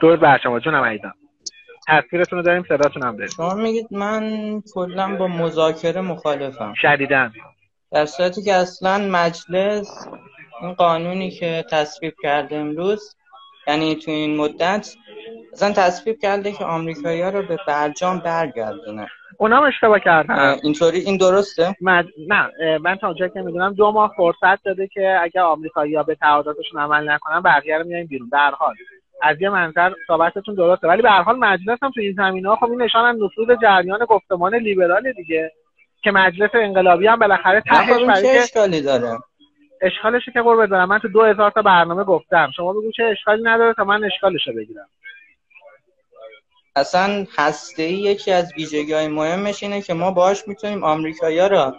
درود بر شما جونم عیدان تصویرتون رو داریم صداتون هم داریم شما میگید من کلا با مذاکره مخالفم. شدیدن در صورتی که اصلا مجلس این قانونی که تصویب کرده امروز یعنی تو این مدت اصلا تصویب کرده که آمریکایی ها رو به برجام برگردونه. اونا هم اشتباه کردن. اینطوری این درسته؟ مد... نه من تا اونجایی که می‌دونم دو ماه فرصت داده که اگر آمریکایی ها به تعهداتشون عمل نکنن بقیه رو میایم بیرون. در حال. از یه منظر صحبتتون درسته. ولی به هر حال مجلس هم تو این زمینه ها خب این نشان از نفوذ جریان گفتمان لیبرال دیگه که مجلس انقلابی هم بالاخره تهش برای اشکالی داره؟ اشکالش که قربت دارم من تو دو هزار تا برنامه گفتم. شما بگو چه اشکالی نداره تا من اشکالش رو بگیرم. اصلا هسته ای یکی از ویژگی های مهمش اینه که ما باش می‌تونیم آمریکایی را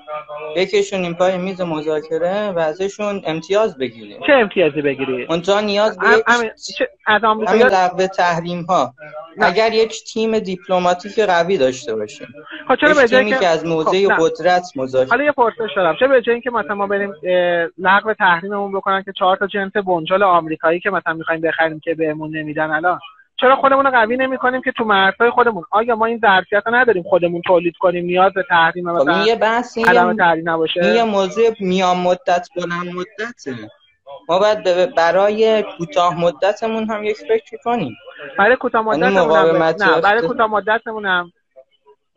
بکشونیم پای میز مذاکره و ازشون امتیاز بگیریم. چه امتیازی بگیری؟ اونجا نیاز به از همین لغو تحریم ها اگر یک تیم دیپلماتیک قوی داشته باشیم. خب چرا به تیمی که از موضع خب قدرت مذاکره حالا یه پرسش دارم. چه به جای اینکه مثلا ما بریم لغو تحریممون بکنن که چهار تا جنس بنجل آمریکایی که مثلا می‌خوایم بخریم که بهمون نمیدن الان؟ چرا خودمون رو قوی نمی کنیم که تو مرزهای خودمون؟ آیا ما این ظرفیت رو نداریم خودمون تولید کنیم نیاز به تحریم خب مثلا یه بحث عدم تحریم نباشه؟ یه موضوع میان مدت بلند مدته ما باید برای کوتاه مدتمون هم یک فکر کنیم. برای کوتاه مدتمون هم نه برای کوتاه مدتمون هم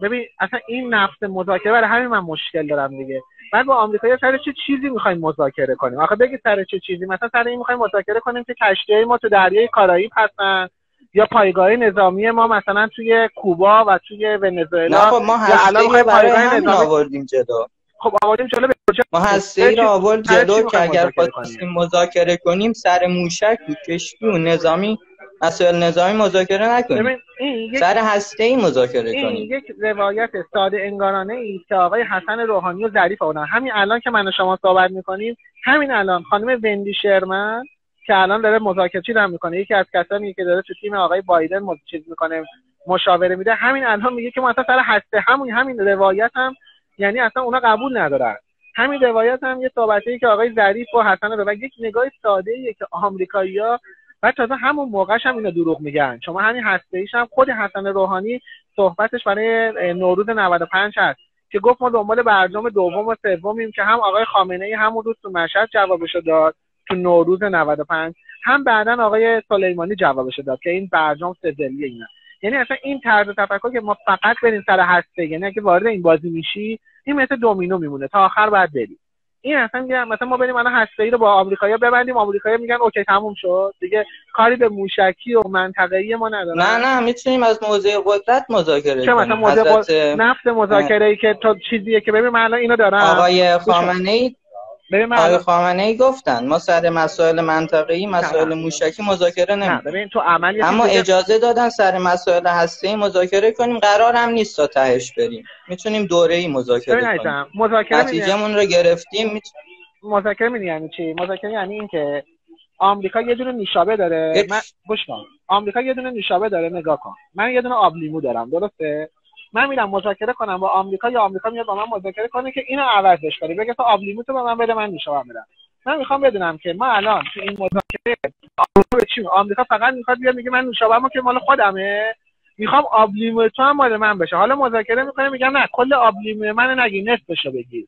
ببین اصلا این نفس مذاکره برای همین من مشکل دارم دیگه. بعد با آمریکا سر چه چیزی می‌خوایم مذاکره کنیم؟ آخه بگید سر چه چیزی؟ مثلا سر این می‌خوایم مذاکره کنیم که کشتی ما تو دریای کارائیب هستن. یا پایگاه نظامی ما مثلا توی کوبا و توی ونزوئلا خب ما هسته برای همین آوردیم جلو. خب آوردیم جلو ما هسته ای رو آورد جلو که اگر خواستیم مذاکره کنیم سر موشک و کشتی و نظامی مسائل نظامی مذاکره نکنیم. سر هسته ای مذاکره این کنیم. یک روایت ساده انگارانه ای که آقای حسن روحانی و ظریف آوردن همین الان که من و شما صحبت می‌کنیم همین الان خانم وندی شرمن که الان داره مذاکره دارم می‌کنه. یکی از کسانی که داره تو تیم آقای بایدن چیز می‌کنه مشاوره میده. همین الان میگه که ما اصلا سر هسته همون همین روایت هم یعنی اصلا اونا قبول ندارن. همین روایت هم یه صحبتی که آقای ظریف و حسن رو یک نگاه ساده ایه که آمریکایی‌ها و تازه همون موقعش هم اینا دروغ میگن. شما همین هسته ایش هم خود حسن روحانی صحبتش برای نوروز 95 هست که گفت ما دنبال برجام دوم و سومیم که هم آقای خامنه ای همون روز تو مشهد جوابشو داد. تو نوروز 95 هم بعدا آقای سلیمانی جوابش داد که این برجام سدلیه اینا. یعنی اصلا این طرز تفکر که ما فقط بریم سر هسته یعنی اگه وارد این بازی میشی این مثل دومینو میمونه. تا آخر بعد بریم. این اصلا میگم مثلا ما بریم الان هسته ای رو با آمریکایی‌ها ببندیم. آمریکایی‌ها میگن اوکی تموم شد. دیگه کاری به موشکی و منطقه‌ای ما ندارن. نه نه می‌تونیم از موضع قدرت مذاکره کنیم مثلا موضع قدرت؟ نفت مذاکره ای که تو چیزیه که ببین من الان اینو دارم. آقای خامنه ای آقای خامنه ای گفتن ما سر مسائل منطقه‌ای مسائل موشکی مذاکره نمی‌کنیم. تو عمل اما اجازه دادن سر مسائل هسته‌ای مذاکره کنیم قرار هم نیست تا تهش بریم. می‌تونیم دوره‌ای مذاکره کنیم. مذاکره نتیجهمون رو گرفتیم میت... مذاکره می‌دونی یعنی چی؟ مذاکره یعنی اینکه آمریکا یه دونه نیشابه داره. من گوش کن. آمریکا یه دونه نیشابه داره نگاه کن. من یه دونه آبلیمو دارم درسته؟ من میرم مذاکره کنم با آمریکا یا آمریکا میاد با من مذاکره کنه که اینو عوضش کنه. بگه تو آبلیمو تو به من بده من میشم برم من می‌خوام بدونم که ما الان تو این مذاکره آمریکا چی فقط می‌خواد بیاد میگه من نوشابه‌مو که مال خودمه. می‌خوام آبلیمو تو هم مال من بشه. حالا مذاکره می‌کنه میگم نه کل آبلیمو من نگی نصفشو بگیر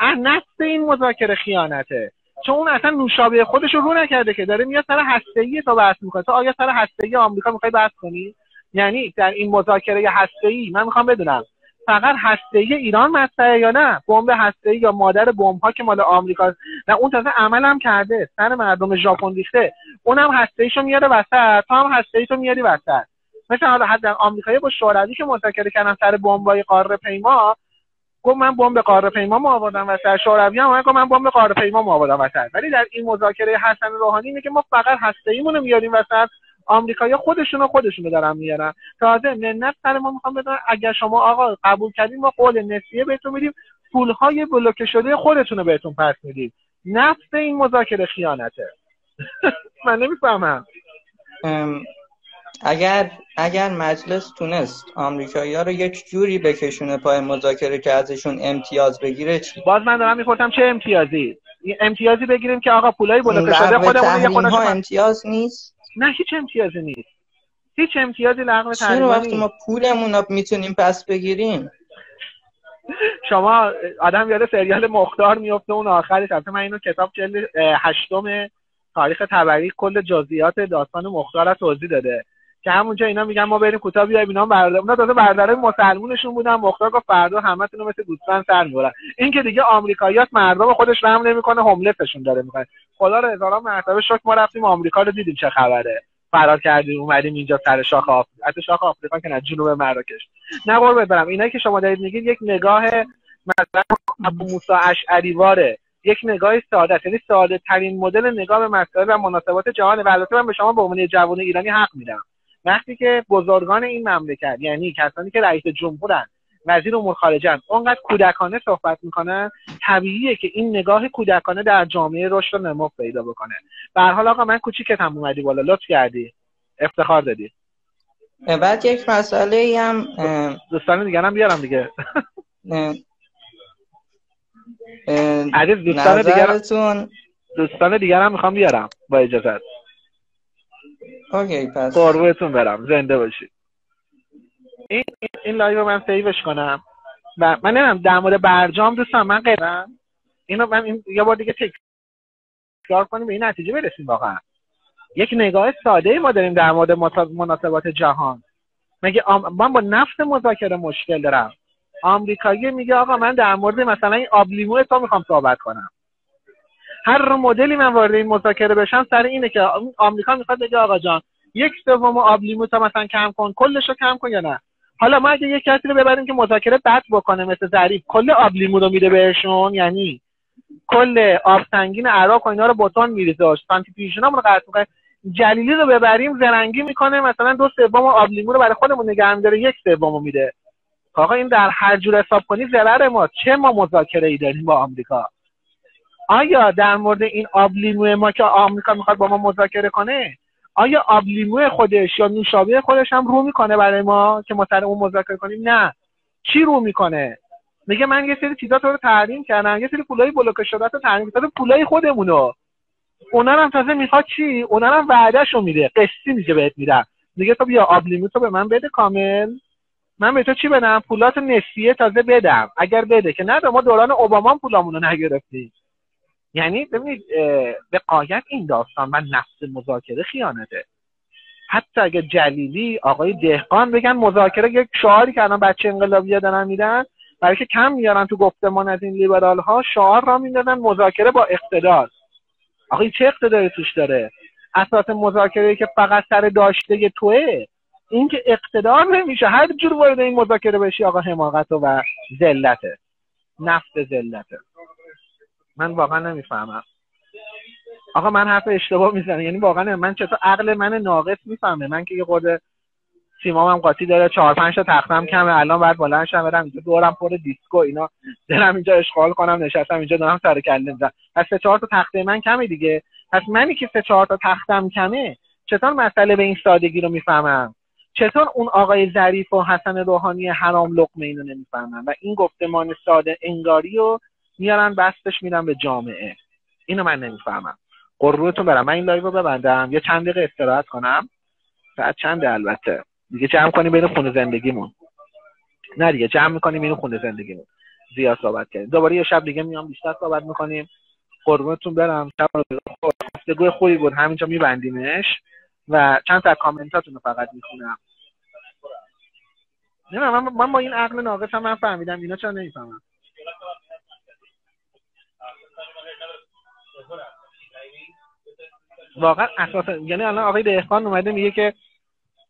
ان نصف این مذاکره خیانته. چون اون اصلا نوشابه خودش رو رو نکرده که داره میاد سر هسته‌ای تو بحث می‌کنه. تو آیا سر هسته‌ای آمریکا می‌خوای بحث کنی؟ یعنی در این مذاکره ای من می‌خوام بدونم فقط هسته ای ایران مطرحه یا نه؟ بمب هسته ای یا مادر بمب ها که مال آمریکا؟ نه اون تازه عمل هم کرده سر مردم ژاپن ریخته. اونم هسته ایشو میاره وسط تو هم هسته ای تو میاری وسط. مثل حالا حد آمریکایی با شوروی که مذاکره کردن سر بمبای قاره پیما گفت من بمب قاره پیما ما آوردم وسط. شوروی هم گفت من بمب قاره پیما ما آوردم وسط. ولی در این مذاکره حسن روحانی که ما فقط هسته ایمونو میاریم وسط. آمریکایی‌ها خودشونو خودشونو دارن میارن. تازه منت سر ما می‌خوام بدونن اگر شما آقا قبول کردین ما قول نسیه بهتون میدیم. پولهای بلوکه شده خودتون رو بهتون پس میدیم. نفس این مذاکره خیانته. من نمی‌فهمم. اگر اگر مجلس تونست آمریکایی ها رو یک جوری بکشونه پای مذاکره که ازشون امتیاز بگیره چی؟ باز من دارم می‌پرسم چه امتیازی؟ امتیازی بگیریم که آقا پولای بلوکه شده خودمون یه امتیاز نیست؟ نه هیچ امتیازی نیست. هیچ امتیازی لغو چرا وقتی ما پولمون رو می‌تونیم پس بگیریم؟ شما آدم یاد سریال مختار میفته اون آخرش. البته من اینو کتاب جلد هشتم تاریخ تبری کل جزئیات داستان مختار توضیح داده. که همونجا اینا میگن ما بریم کوتاه بیایم اینا برادر اونا تازه برادرای مسلمونشون بودن مختار گفت فردا همتون مثل گوسفند سر می‌برن. این که دیگه آمریکاییات مردم خودش رحم نمی‌کنه هوملسشون داره می‌کنه. خدا رو هزاران مرتبه شکر ما رفتیم آمریکا رو دیدیم چه خبره. فرار کردیم اومدیم اینجا سر شاخ آفریقا حتی شاخ آفریقا که نه جنوب مراکش. نه قربت برم. اینایی که شما دارید میگید یک نگاه مثلا ابو موسی اشعری واره یک نگاه ساده یعنی ساده ترین مدل نگاه به مسائل و مناسبات جهان. و البته من به شما به عنوان جوان ایرانی حق میدم. وقتی که بزرگان این مملکت یعنی کسانی که رئیس جمهورن وزیر امور خارجه اونقدر کودکانه صحبت می‌کنن طبیعیه که این نگاه کودکانه در جامعه رشد و نمو پیدا بکنه. به حال آقا من کوچیکتم اومدی بالا. لطف کردی. افتخار دادی. بعد یک مسئله هم دوستان دیگه هم بیارم دیگه. عزیز دوستان دیگر دوستان دیگر هم می‌خوام بیارم با اجازت. OK پس. قربتون برم. زنده باشید. این این live من save ش کنم. و من نمیم در مورد برجام دوستان من قیرم اینو من این یه بار دیگه تکرار کنیم به این نتیجه برسیم واقعا. یک نگاه ساده ما داریم در مورد مناسبات جهان. مگه من با نفت مذاکره مشکل دارم. آمریکایی میگه آقا من در مورد مثلا این آبلیمو تو می‌خوام صحبت کنم. هر مدلی من وارد این مذاکره بشم سر اینه که آمریکا می‌خواد بگه آقا جان یک سوم آبلیمو تا مثلا کم کن کلش رو کم کن یا نه؟ حالا ما اگه یک کسی رو ببریم که مذاکره بد بکنه مثل ظریف کل آبلیمو رو میده بهشون؟ یعنی کل آب سنگین عراق و اینا رو بتون میریزه. سانتی رو قطع می‌کنه. جلیلی رو ببریم زرنگی می‌کنه مثلا دو سوم آبلیمو رو برای خودمون نگه داره یک سوم میده. آقا این در هر جور حساب کنی ضرر ما. چه ما مذاکره ای داریم با آمریکا؟ آیا در مورد این آبلیمو ما که آمریکا می‌خواد با ما مذاکره کنه آیا آبلیمو خودش یا نوشابه خودش هم رو می‌کنه برای ما که ما سر اون مذاکره کنیم؟ نه. چی رو می‌کنه؟ میگه من یه سری چیزا تو رو تحریم کردم یه سری پولای بلوکه شده رو تحریم کردم پولای خودمونو. اونا هم تازه می‌خواد چی؟ اونا هم وعدهشو میده قسطی میگه بهت میدم. میگه تو بیا آبلیمو تو به من بده کامل. من به تو چی بدم؟ پولات نسیه تازه بدم. اگر بده که نه ما دوران اوباما پولامون رو نگرفتیم. یعنی ببینید به قایت این داستان من نفس مذاکره خیانته. حتی اگه جلیلی آقای دهقان بگن مذاکره یک شعاری که الان بچه انقلابی دارن میدن برای که کم میارن تو گفتمان از این لیبرال ها شعار را می‌دادن مذاکره با اقتدار. آقای چه اقتداری توش داره؟ اساس مذاکره که فقط سر داشته توه. این که اقتدار نمیشه. هر جور وارد این مذاکره بشی آقا حماقت و ذلته. نفت ذلته. من واقعا نمی‌فهمم. آقا من حرف اشتباه می‌زنم. یعنی واقعا من چطور عقل من ناقص می‌فهمه. من که یه خورده سیمام هم قاطی داره چهار پنج تا تختم کمه. الان بعد بلند شم برم اینجا دورم پر دیسکو اینا. دلم اینجا اشغال کنم نشستم اینجا دارم سر کله می‌زنم. پس سه چهار تا تخته من کمه دیگه. پس منی که سه چهار تا تختم کمه. چطور مسئله به این سادگی رو می‌فهمم؟ چطور اون آقای ظریف و حسن روحانی حرام لقمه اینو نمی‌فهمن و این گفتمان ساده انگاری رو میارن بستش میرن به جامعه. اینو من نمی‌فهمم. قربونتون برم. من این live رو ببندم. یه چند دقیقه استراحت کنم. ساعت چند البته. دیگه جمع کنیم بین خونه زندگیمون. نه دیگه جمع می‌کنیم بین خونه زندگیمون. زیاد صحبت کردیم. دوباره یه شب دیگه میام بیشتر صحبت می‌کنیم. قربونتون برم. شب گفتگو خوبی بود. همینجا میبندیمش. و چند تا کامنتاتون رو فقط می‌خونم. نه من, من با این عقل ناقص هم من فهمیدم. اینا چرا نمی‌فهمم؟ واقعا اساس یعنی الان آقای دهقان اومده میگه که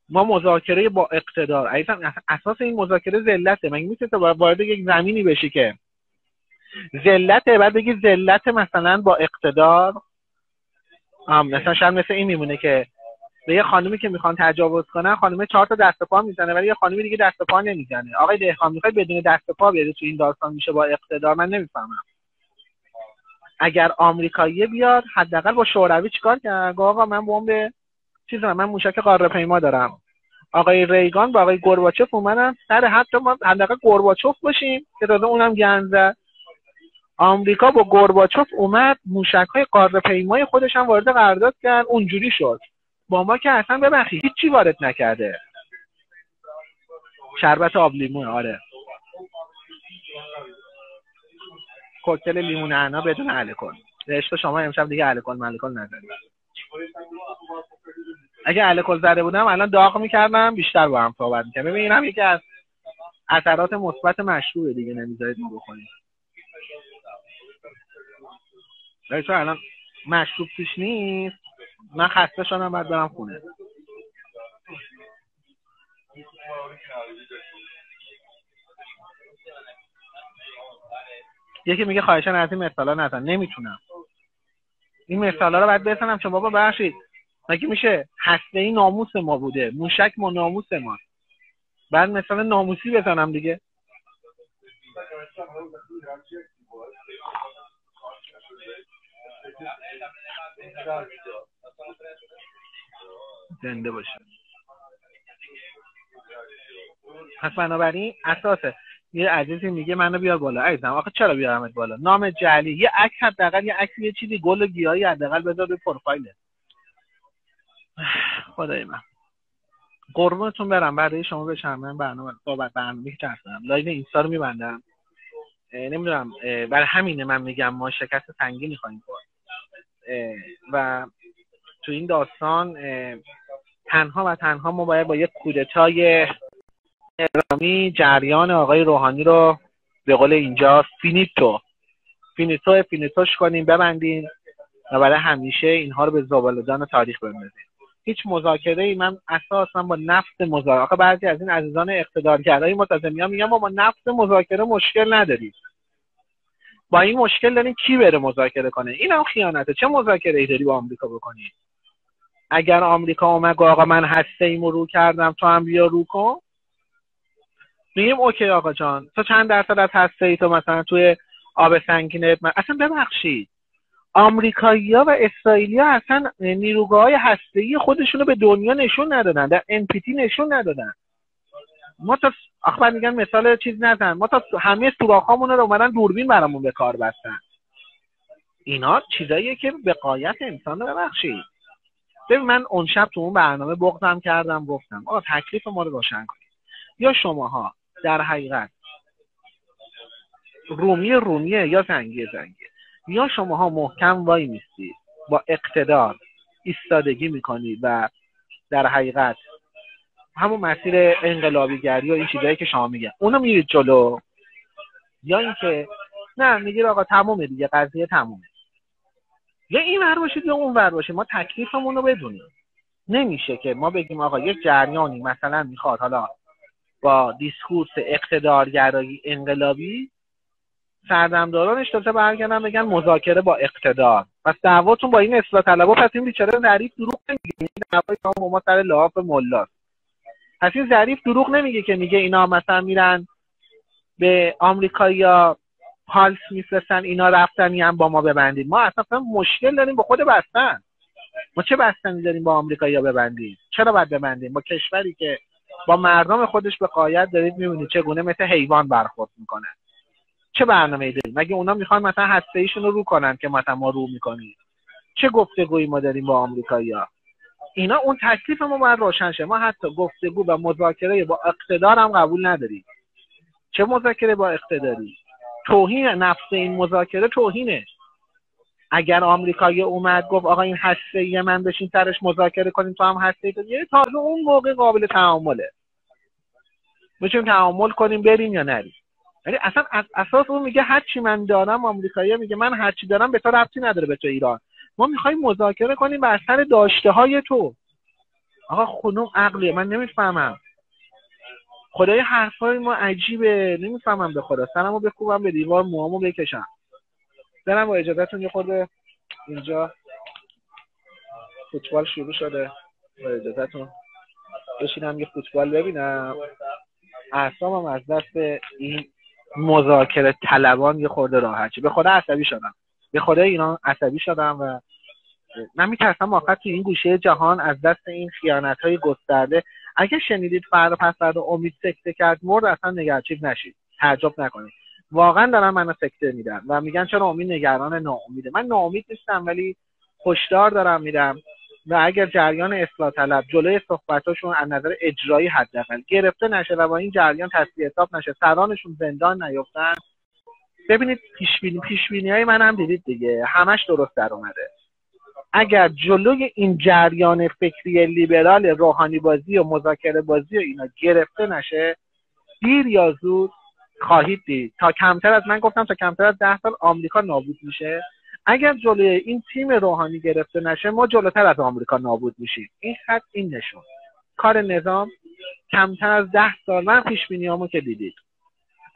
ما مذاکره با اقتدار. اساس این مذاکره ذلته. مگه میشه تو وارد یک زمینی بشی که ذلته بعد بگی ذلت مثلا با اقتدار؟ مثلا شاید مثل این میمونه که به یه خانمی که می‌خوان تجاوز کنن خانم چهار تا دست پا می‌زنه ولی یه خانمی دیگه دست پا نمی‌زنه. آقای دهقان می‌خواد بدون دست پا بیاره تو این داستان میشه با اقتدار؟ من نمی‌فهمم. اگر آمریکایی بیاد حداقل با شوروی چیکار کرد؟ آقا من بمب چیز من موشک قاره پیما دارم. آقای ریگان با آقای گورباچوف اومدن سر حتی ما حداقل گورباچوف باشیم که تازه اونم گنزه آمریکا با گورباچوف اومد موشک های قاره پیمای خودش هم وارد قرارداد کرد اونجوری شد. با ما که اصلا ببخشید هیچی وارد نکرده. شربت آب لیمون آره. کوکتل لیمون انا بدون الکل. رشته شما امشب دیگه الکل ملکل نزدید اگه الکل زده بودم الان داغ می‌کردم بیشتر با هم صحبت می‌کردم. ببینم یکی از اثرات مثبت مشروع دیگه نمی‌ذارید ما بخوریم ولی الان مشروب پیش نیست. من خسته شدم بعد برم خونه. یکی میگه خواهشان از این مثالا نزن. نمی‌تونم. این مثالا رو باید بزنم چون بابا بخشید مگه میشه هسته ای ناموس ما بوده؟ موشک ما ناموس ما. بعد مثلا ناموسی بزنم دیگه. زنده باشه. پس بنابراین اساسه. یه عزیزی میگه منو بیار بالا. عزیزم آخه چرا بیارمت بالا؟ نام جعلی یه عکس حداقل یه عکس یه چیزی گل و گیاهی حداقل بذار به پروفایل خدای من. قربونتون برم. بعد شما بشم من برنامه صحبت برنامه دارم. live اینستا رو میبندم. نمی‌دونم برای همینه من میگم ما شکست سنگینی خواهیم خورد. و تو این داستان تنها و تنها ما باید با یک کودتای نظامی جریان آقای روحانی رو به قول اینجا finito. finito finito ش کنیم ببندیم و برای همیشه اینها رو به زبالدان تاریخ بندازیم. هیچ مذاکره ای من اساسا با نفس مذاکره. آخه بعضی از این عزیزان اقتدارگرای متضمن ها میگن ما با نفس مذاکره مشکل نداریم. با این مشکل داریم کی بره مذاکره کنه؟ این هم خیانته. چه مذاکره ای داری با آمریکا بکنی؟ اگر آمریکا اومد آقا من هسته ایمو رو کردم تو هم بیا رو کن. میگیم اوکی آقا جان. تو چند درصد از هسته ای تو مثلا توی آب سنگینت من... اصلا ببخشید. آمریکایی‌ها و اسرائیلیا اصلا نیروگاه های هسته‌ای خودشونو به دنیا نشون ندادن. در NPT نشون ندادن. ما تا آخه میگن مثال چیز نزن. ما تا همه سوراخامون رو اومدن دوربین برامون به کار بستن. اینا چیزاییه که به قایت انسان رو ببخشید. ببین من اون شب تو اون برنامه بغضم کردم گفتم آقا تکلیف ما رو روشن کنید. یا شماها در حقیقت. رومی رومیه یا زنگی زنگی. یا شماها محکم وای میستید با اقتدار ایستادگی می‌کنید و در حقیقت همون مسیر انقلابیگری و این چیزایی که شما میگه. اونو میرید جلو. یا اینکه نه میگید آقا تمومه دیگه قضیه تمومه. یا این ور باشید یا اون ور باشید. ما تکلیفمون رو بدونیم. نمیشه که ما بگیم آقا یک جریانی مثلا می‌خواد. حالا با discourse اقتدارگرایی انقلابی سردمدارانش تازه برگردن بگن مذاکره با اقتدار. پس دعواتون با این اصلاح طلبا پس این بیچاره ظریف دروغ نمیگه. این دعوای شما ما سر لحاف ملاست. پس این ظریف دروغ نمیگه که میگه اینا مثلا میرن به آمریکا یا پالس میفرستن اینا رفتنی هم با ما ببندیم ما اصلا مشکل داریم با خود بستن. ما چه بستنی داریم با آمریکا یا ببندیم؟ چرا باید ببندیم؟ با کشوری که با مردم خودش به قایت دارید می‌بینید چگونه مثل حیوان برخورد می‌کنه. چه برنامه ای داریم مگه اونا می‌خوان مثلا هسته ایشون رو رو کنن که مثلا ما رو می‌کنیم؟ چه گفتگویی ما داریم با آمریکایی‌ها؟ اینا اون تکلیف ما باید روشن شه. ما حتی گفتگو و مذاکره با اقتدار هم قبول نداریم. چه مذاکره با اقتداری؟ توهین نفس این مذاکره توهینه. اگر آمریکایی اومد گفت آقا این هسته من بشین سرش مذاکره کنیم تو هم هسته ای تازه اون موقع قابل تعامله. می‌تونیم تعامل کنیم بریم یا نریم. یعنی اصلا از اساس اون میگه هر چی من دارم آمریکایی میگه من هر چی دارم به تو ربطی نداره به تو ایران. ما می‌خوایم مذاکره کنیم بر سر داشته های تو. آقا خونم عقلیه من نمی‌فهمم. خدای حرفای ما عجیبه. نمی‌فهمم به خدا. سرمو بکوبم به دیوار موامو بکشم. برم با اجازهتون یه خورده اینجا فوتبال شروع شده. با اجازهتون بشینم یه فوتبال ببینم. اعصابم از دست این مذاکره طلبان یه خورده راحت به خدا عصبی شدم. به خدا اینا عصبی شدم و من میترسم آخر تو این گوشه جهان از دست این خیانت های گسترده اگه شنیدید فردا پس فردا امید سکته کرد مرد اصلا نگرچیز نشید. تعجب نکنید. واقعا دارن منو سکته میدن و میگن چرا امید نگران ناامیده. من ناامید نیستم ولی هشدار دارم میدم. و اگر جریان اصلاح طلب جلوی صحبتاشون از نظر اجرایی حداقل گرفته نشه و با این جریان تصفیه حساب نشه سرانشون زندان نیفتن. ببینید پیش بینی های من هم دیدید دیگه. همش درست در اومده. اگر جلوی این جریان فکری لیبرال روحانی بازی و مذاکره بازی و اینا گرفته نشه دیر یا زود خواهید دید. تا کمتر از من گفتم تا کمتر از ده سال آمریکا نابود میشه. اگر جلوی این تیم روحانی گرفته نشه ما جلوتر از آمریکا نابود میشیم. این خط این نشون. کار نظام کمتر از ده سال من پیش که دیدید.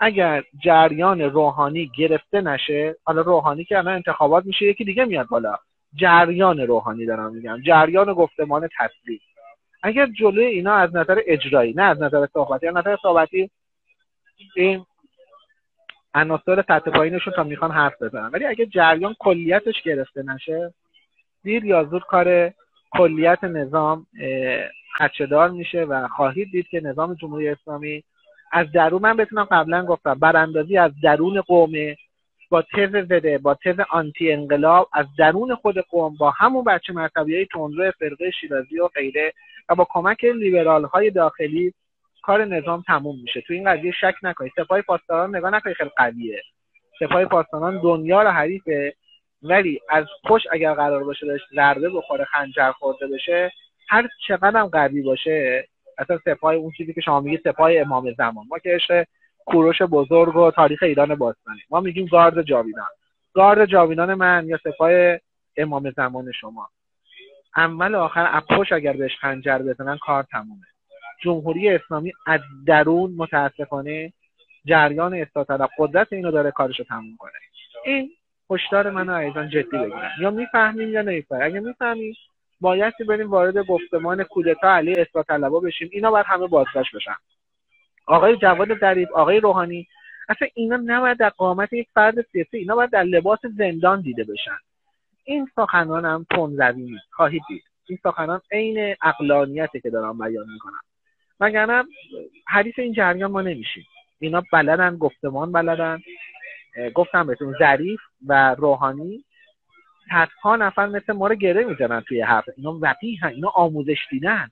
اگر جریان روحانی گرفته نشه حالا روحانی که الان انتخابات میشه یکی دیگه میاد بالا. جریان روحانی دارم میگم. جریان گفتمان تصویر اگر جلوی اینا از نظر اجرایی نه از نظر صحبتی از نظر صحبتی این عناصر سطح پایینشون تا می‌خوان حرف بزنن. ولی اگه جریان کلیتش گرفته نشه دیر یا زود کار کلیت نظام خدشدار میشه و خواهید دید که نظام جمهوری اسلامی از درون من بتونم قبلا گفتم براندازی از درون قومه با تز زده با تز آنتی انقلاب از درون خود قوم با همون بچه مرتبی های تندرو فرقه شیرازی و غیره و با کمک لیبرال های داخلی کار نظام تموم میشه. تو این قضیه شک نکنید. سپاه پاسداران نگاه نکنید خیلی قویه. سپاه پاسداران دنیا رو حریفه ولی از پشت اگر قرار باشه داشت ضربه بخوره خنجر خورده بشه هر چقدر هم قوی باشه اصلا سپاه اون چیزی که شما میگید سپاه امام زمان. ما که عشق کوروش بزرگ و تاریخ ایران باستانی ما میگیم گارد جاویدان. گارد جاویدان من یا سپاه امام زمان شما. اول آخر اپوش اگر بهش خنجر بزنن کار تمومه. جمهوری اسلامی از درون متاسفانه جریان اصلاح قدرت اینو داره کارشو تموم کنه. این هشدار منو ایزان جدی بگیرن یا می‌فهمیم یا نمی‌فهمیم. اگه می‌فهمیم بایستی بریم وارد گفتمان کودتا علی اصلاح طلبا بشیم. اینا باید همه بازداشت بشن. آقای جواد ظریف آقای روحانی اصلا اینا نباید در قامت یک فرد سیاسی اینا باید در لباس زندان دیده بشن. این سخنان هم تنزوی نیست. خواهید دید. این سخنان عین اقلانیتی که دارم بیان می‌کنم. وگرنه حدیث این جریان ما نمیشیم. اینا بلدن گفتمان بلدن. گفتم بهتون ظریف و روحانی صدها نفر مثل ما رو گره می‌زنن توی حرف. اینا وقیه اینا آموزش دیدن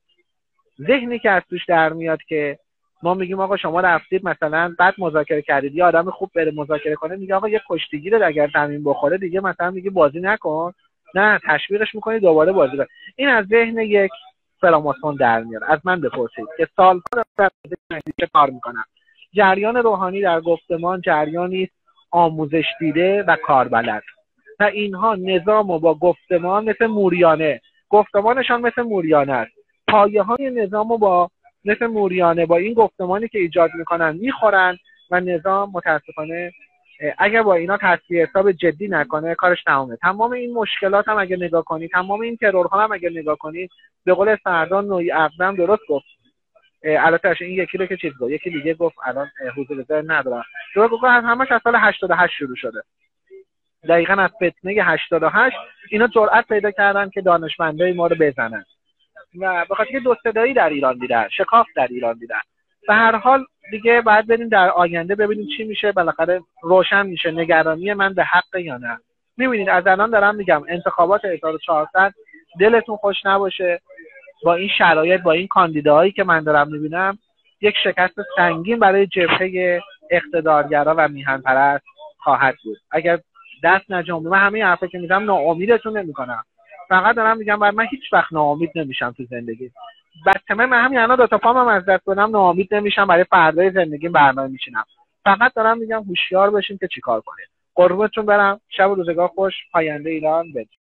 ذهنی که از توش در میاد که ما میگیم آقا شما رفتید مثلا بعد مذاکره کردید یه آدم خوب بره مذاکره کنه میگه آقا یه کشتیگیر اگر زمین بخوره دیگه مثلا میگه بازی نکن. نه تشویقش می‌کنی دوباره بازی کن. این از ذهن یک فراماسون در میاد. از من بپرسید که سالها در کار می‌کنم جریان روحانی در گفتمان جریانی آموزش دیده و کاربلد. و اینها نظام و با گفتمان مثل موریانه. گفتمانشان مثل موریانه است. پایه های نظام و با مثل موریانه با این گفتمانی که ایجاد می‌کنن می‌خورن و نظام متاسفانه اگر با اینا تصفیه حساب جدی نکنه کارش تمامه تمام این مشکلات هم اگر نگاه کنید تمام این ترورها هم اگر نگاه کنید به قول سردان نوعی اقدم درست گفت. البته این یکی رو که چیز گفت یکی دیگه گفت الان حضور ذهن ندارم. درست گفت همش از سال 88 شروع شده. دقیقا از فتنه 88 اینا جرأت پیدا کردن که دانشمندای ما رو بزنن. و به خاطر دو صدایی در ایران دیدن شکاف در ایران دیدن. به هر حال دیگه باید بریم در آینده ببینیم چی میشه. بالاخره روشن میشه نگرانی من به حق یا نه. می‌بینید از الان دارم میگم انتخابات 1400 دلتون خوش نباشه. با این شرایط با این کاندیداهایی که من دارم می‌بینم یک شکست سنگین برای جبهه اقتدارگرا و میهن پرست خواهد بود. اگر دست نجام من همه حرفی که می‌زنم ناامیدتون نمی‌کنم. فقط دارم میگم من هیچ وقت ناامید نمیشم تو زندگی. بچه من همین الان دو تا پامم از دست بدم ناامید نمیشم. برای فردای زندگی برنامه میشینم فقط دارم میگم هوشیار باشیم که چیکار کنیم قربونتون برم. شب و روزگار خوش. پاینده ایران. بدید